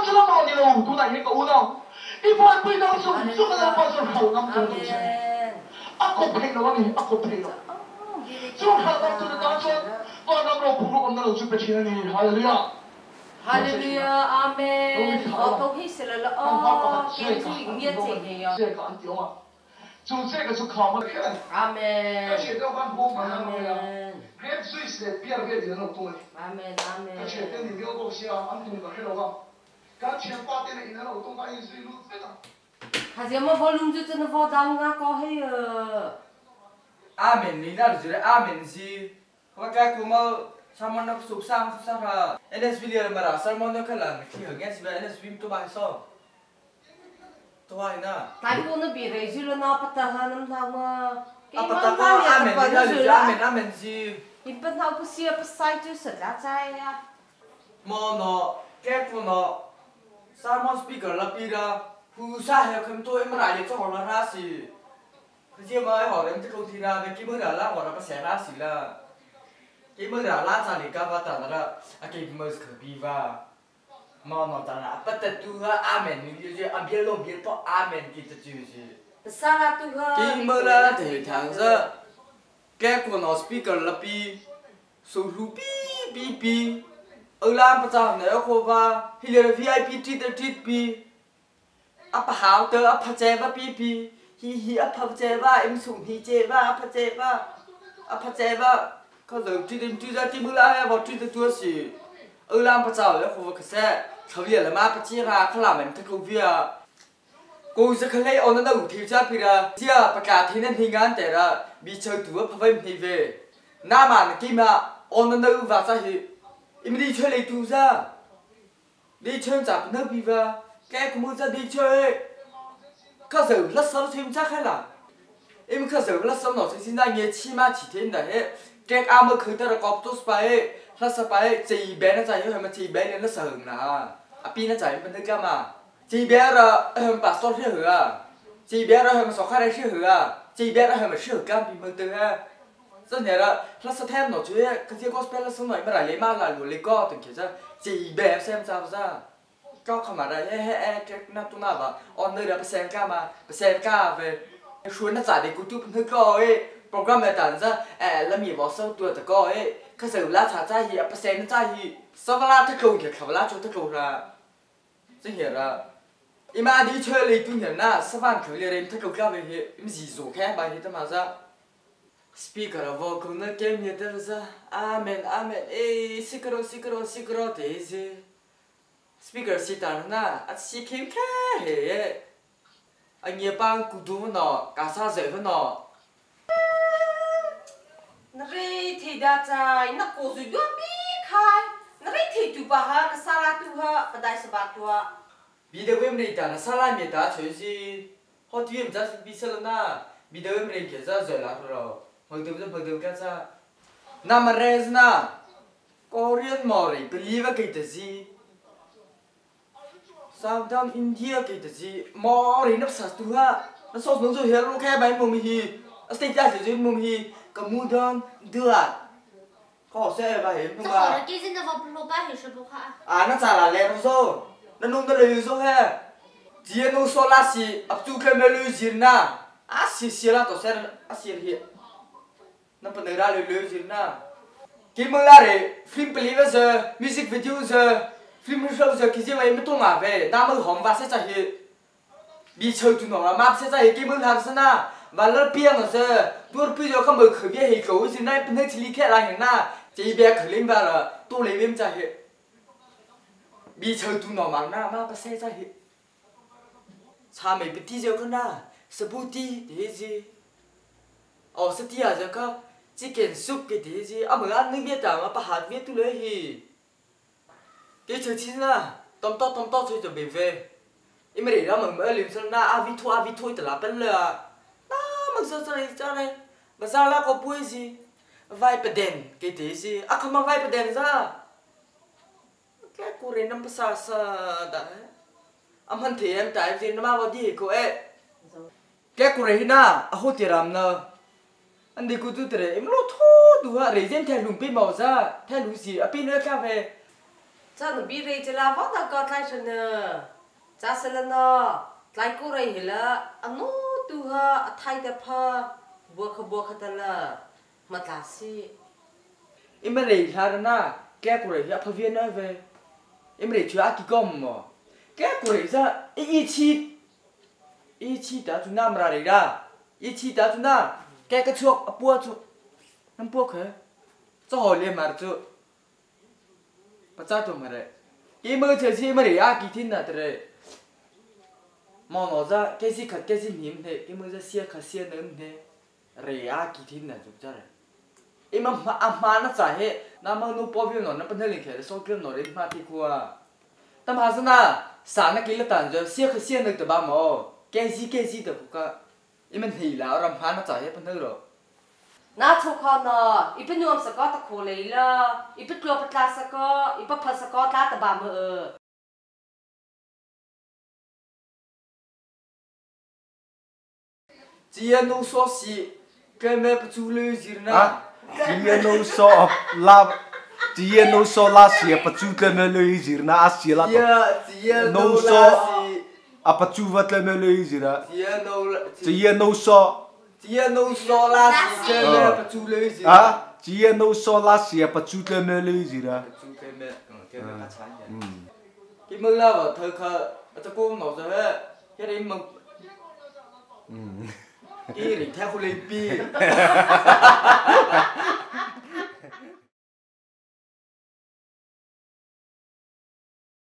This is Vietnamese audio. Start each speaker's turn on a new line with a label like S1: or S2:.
S1: Sila mga nilawang tunay, ikaunang. Ibuhay mo'y nausong, sukalang pasor ka unang tunay siya. Ako painawang eh, ako painawang. Sumahal ang tunay na siya. Tuhan ang mga puro ang nalang supechinan eh. Hallelujah. 할렐루야
S2: 아멘 어떻게 있을라 어 계속
S1: 이어지게요 제가 안 뛰어와 좀 제가 좀 가만 아멘 같이 대화한 보면 안 돼요 헬수 있을 때 비하게
S2: 되는
S1: 동안 아멘 아멘 같이 대니 묘도 시야 안 되는 거 해로가 cá chém ba tên này nó
S2: đầu tung tay suy lút thế nào hả giờ mà vô lung
S3: chút cho nó vô đau ngã cái cô mà sao mà nó sụp sang sụp sang ra NSV mà ra sao mà nó cái là khi hưởng nghe gì NSV tôi bài sao tôi na.
S2: Tại cô nó bị rầy rồi nó bắt ta ha năm thằng mà
S3: à
S2: bắt
S3: ta
S2: có
S3: amen ní
S2: nào
S3: rồi
S2: amen
S3: amen
S2: gì
S3: 이쁜
S2: 하고 시에 빠이 줄서 자자야 뭐
S3: 너, 깨꾸 너, no sermon speaker la pi ra hu sa he kham to em ra ye cho ho ra si cái gì mà họ em cái câu thi ra về cái mới là la họ là cái sẽ ra xí là cái mới là la ra thì các bạn ta là à cái mới cái bị va mà nó ta là bắt đầu tu ha amen như thế à biết luôn biết bao amen cái thứ gì
S2: Sao là tu hơ.
S3: cái mới là thể thằng ra cái của nó speaker là pi số ru pi pi pi ông làm bắt đầu này cô và hiện là VIP treat treat bi áp hào tớ áp chế và bi bi hi hi áp chế và em sủng hi chế và áp chế và áp chế và có giờ treat treat ra thì bữa lại vào treat tôi xì ông làm bắt đầu này cô và cái xe thằng việt là má bắt chia ra. Thằng làm em thằng công việc cô sẽ khai lấy ông nó đủ thiếu ra. Vì à, chia bắt cả thế nên hình ảnh để là bị chơi tủa phải về nam mà kia mà ông nó đủ và sao hiểu đi chơi lấy tù ra. Đi chơi chạp nước bị va cái cũng muốn ra đi chơi. Cơ sở lát sau thêm chắc hay là? Em cơ sở lát sau nó sẽ sinh ra nghe chi mà chỉ thế này. Hết cái am mà khởi ta là có tốt phải lát spy chỉ bé nó chạy hay mà chỉ bé nên nó sợ là? À pin nó chạy biết cái mà. Chỉ bé là em bà sốt chưa hửa à. chỉ bé là em sốt khai đây chưa hửa chỉ bé là em sốt cam bị mơ từ à. ha rất nhiều là plus sẽ thêm chú chứ cái gì có spell là sống mà lại lấy mà lại lấy co từng kiểu ra chỉ bé xem sao ra có không mà đây he cái nó tụi nào bảo on nơi là ca mà xem ca về. Xuống nó giải để cứu chụp thứ coi ấy. Program này tản ra à là mi vào sâu tuổi tự coi ấy. Cái sự lá thả ra gì à xem nó ra gì sau đó thức cầu thì khẩu lá cho thức cầu ra. Rất hiểu ra ima đi chơi lấy tu nhận na sau van khởi liền, em thức cầu cao về hệ gì rồi khác bài hết mà ra speaker là vô cùng nó kém như thế ra amen amen. Ê sikro sikro sikro thế gì speaker si tàn na à si kém khác hệ anh nhớ bang cụ đủ nó cả sa dễ hơn nó.
S2: Nó rì thì đã trái, nó cố rồi đua bí khai. Nó rì thì tu bà hà, nó sao là tu hơ, bà đại sẽ bà tu hơ.
S3: video em này tàn sa lai miệt đã chơi gì? Họ tuy em just bị sợ na. Video em này kia ra rồi là rồi Mektebize bakılırsa Nama rezna Korean mori believe kitesi Southern India kitesi mori nấp sát tu ha nó so sánh rồi hiểu luôn cái bài mồm hi. Nó stick ra chỉ mồm hi. Cầm mu đơn đưa có sẽ bài hiểm không à à nó trả là lẹ rồi nó nung nó lấy rồi ha. Chỉ nung so. Là gì ấp chú cái melu gì na. À xì xì là tổ sẽ à xì hiện nó phần ra lười lười gì na cái mưa là để phim believe giờ, music video giờ, phim show giờ, cái gì vậy mới tung à về nam mới hỏng và sẽ chạy hết. Bị chơi chúng nó là map sẽ chạy cái mưa làm sao na và lỡ piang ở giờ, tôi bây giờ không mở khởi biết hệ cấu gì này, bên đây chỉ lý khai lại na chỉ biết khởi lên và là tôi lấy bên chạy hết. Bị chơi chúng nó mà na mà sẽ chạy hết. Cha mày bị tiêu giờ con na sơ bút đi thế gì? Ở sẽ tiêu à giờ có chỉ kiện súp cái thế gì? À mà ăn nước biết à mà bà hạt biết tôi lấy hi cái chơi chín na tóm to tóm to chơi cho về. Về em để đó mà mới liền sơn na à vi thôi à vi thôi từ là bên lừa na mà sao sao này sao này mà sao là có bui gì? Vai bờ đèn cái thế gì? À không mà vai bờ đèn ra. Cái cô này năm sa sa đã. Âm hân thì em tại vì nó vào đi cô ấy cái cô này na à hốt tiền làm nè anh đi cô tu tiền em lo thô đủ à rồi em theo lùng pin màu ra. Theo lùng gì à pin nữa cả về.
S2: Cha nó bị rì chứ là vót là có lại cho nè. Cha sẽ là nó. lại cô đây thì là anh nó tu ha thay tập ha bua khờ bua khờ ta là. Mà ta si
S3: em mà để thà na cái của đấy phải viên nữa về. Em để chữa cái com mà. Cái của đấy ra ý ý chi ý chi đã chúng nam ra đấy ra. Ý chi đã chúng na cái cái chuột à bua chuột năm bua khé cho hồi liền mà chú bắt cha tụi mà đấy. Cái mới chơi chơi mà để à cái thiên nào đấy. Mà nó ra, cái gì khát, cái gì hiếm thế. Cái mới ra xia khát, xia niệm thế. Rồi à cái thiên là chụp ra đấy. Em mà à mà nó giải hết. Na mà nó bỏ phiếu nó nó bên đây liền kể số kia nó đến mà thì qua tâm hà sơn à sáng nó cái là tàn rồi. Xia khát, xia được từ ba mỏ cái gì cái gì được cả là làm phá nó giải hết bên đây rồi
S2: na thu kho ít bên nuông sẽ có ta là ít bên lúa bên lá sẽ có ít bên phật sẽ có ta ta bà mờ
S3: chỉ là nó số gì cái mẹ bắt chú lưu gì nè
S4: à chỉ no so la chỉ no so la sia pa chu tle me le zir na asia la No
S3: nó
S4: so.
S3: Là gì
S4: a pa chu va tle me le
S3: là nó là
S4: chỉ no so.
S3: Số là gì cái mẹ
S4: Ờ.
S3: bắt chú lưu gì
S4: à chỉ no so la sia pa chu tle me le na
S3: chú cái mẹ cái phát sáng
S4: ừ
S3: cái mưa là vào thời khờ cho cô nó rồi hết cái đấy mà
S4: ừ
S3: cái rỉnh theo cô lên pi